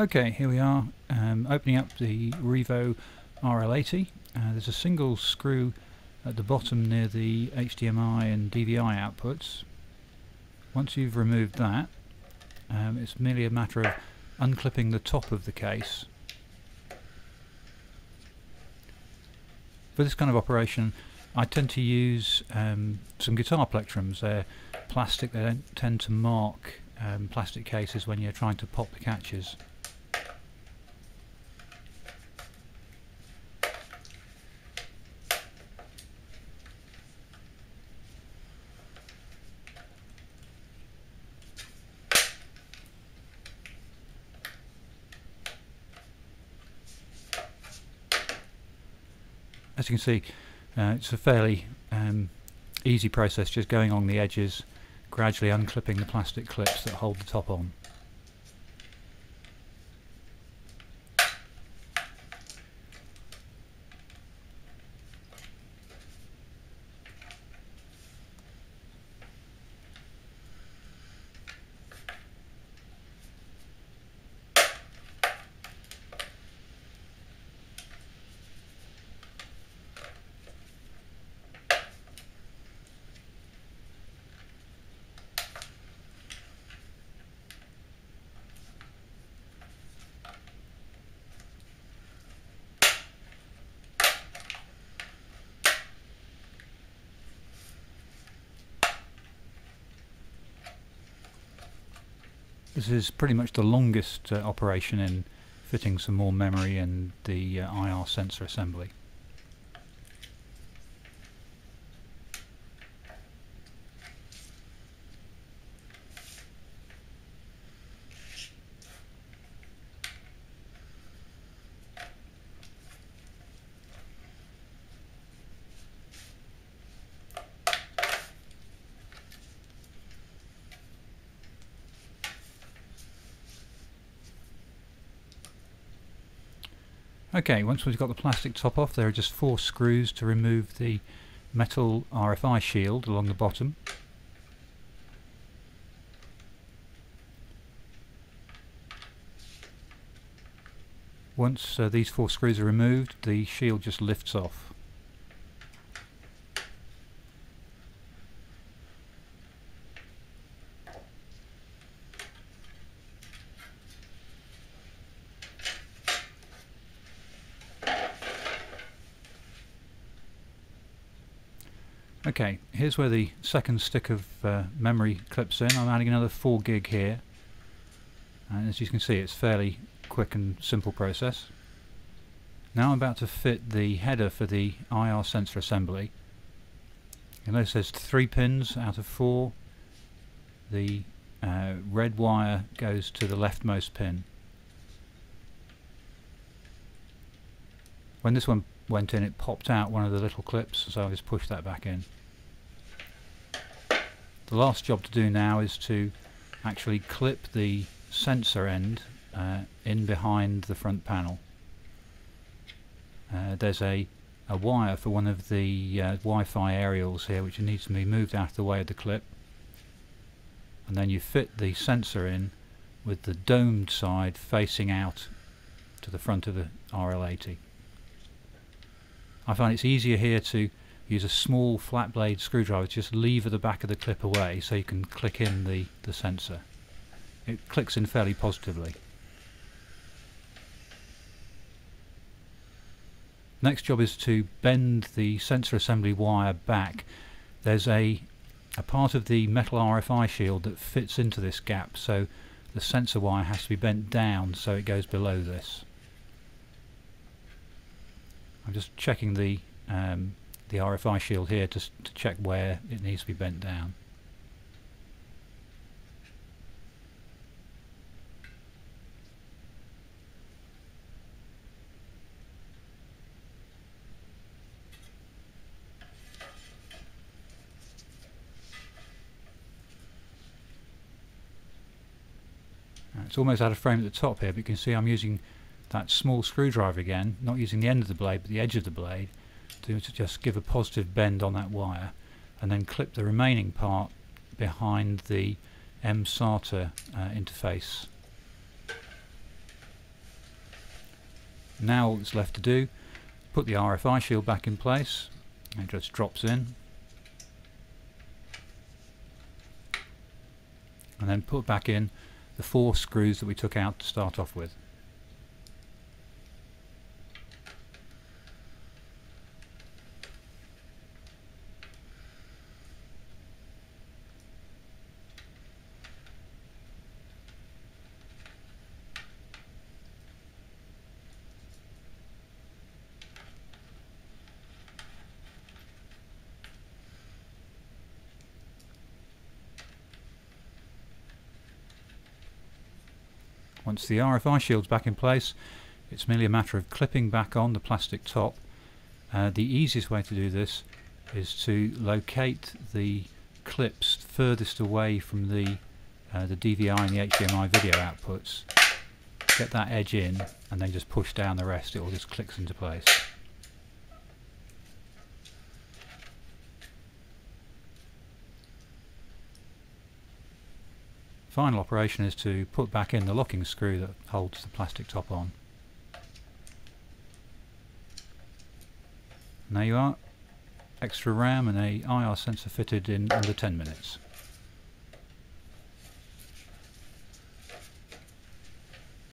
Okay, here we are, um, opening up the Revo RL80. Uh, there's a single screw at the bottom near the HDMI and DVI outputs. Once you've removed that, um, it's merely a matter of unclipping the top of the case. For this kind of operation, I tend to use um, some guitar plectrums. They're plastic, they don't tend to mark um, plastic cases when you're trying to pop the catches. As you can see uh, it's a fairly um, easy process just going along the edges gradually unclipping the plastic clips that hold the top on. This is pretty much the longest uh, operation in fitting some more memory and the uh, IR sensor assembly. Okay, once we've got the plastic top off, there are just four screws to remove the metal RFI shield along the bottom. Once uh, these four screws are removed, the shield just lifts off. Okay, here's where the second stick of uh, memory clips in. I'm adding another 4 gig here. And as you can see, it's fairly quick and simple process. Now I'm about to fit the header for the IR sensor assembly. You notice there's three pins out of four. The uh, red wire goes to the leftmost pin. When this one went in it popped out one of the little clips so I just pushed that back in. The last job to do now is to actually clip the sensor end uh, in behind the front panel. Uh, there's a, a wire for one of the uh, Wi-Fi aerials here which needs to be moved out of the way of the clip and then you fit the sensor in with the domed side facing out to the front of the RL80. I find it's easier here to use a small flat blade screwdriver to just lever the back of the clip away so you can click in the, the sensor. It clicks in fairly positively. Next job is to bend the sensor assembly wire back. There's a, a part of the metal RFI shield that fits into this gap so the sensor wire has to be bent down so it goes below this. I'm just checking the um, the RFI shield here to, to check where it needs to be bent down. It's almost out of frame at the top here, but you can see I'm using that small screwdriver again, not using the end of the blade but the edge of the blade to, just give a positive bend on that wire and then clip the remaining part behind the M-SATA uh, interface. Now all that's left to do, put the RFI shield back in place, it just drops in, and then put back in the four screws that we took out to start off with. Once the RFI shield's back in place, it's merely a matter of clipping back on the plastic top. Uh, the easiest way to do this is to locate the clips furthest away from the uh, the DVI and the HDMI video outputs. Get that edge in and then just push down the rest, it all just clicks into place. Final operation is to put back in the locking screw that holds the plastic top on. And there you are, extra RAM and a IR sensor fitted in under 10 minutes.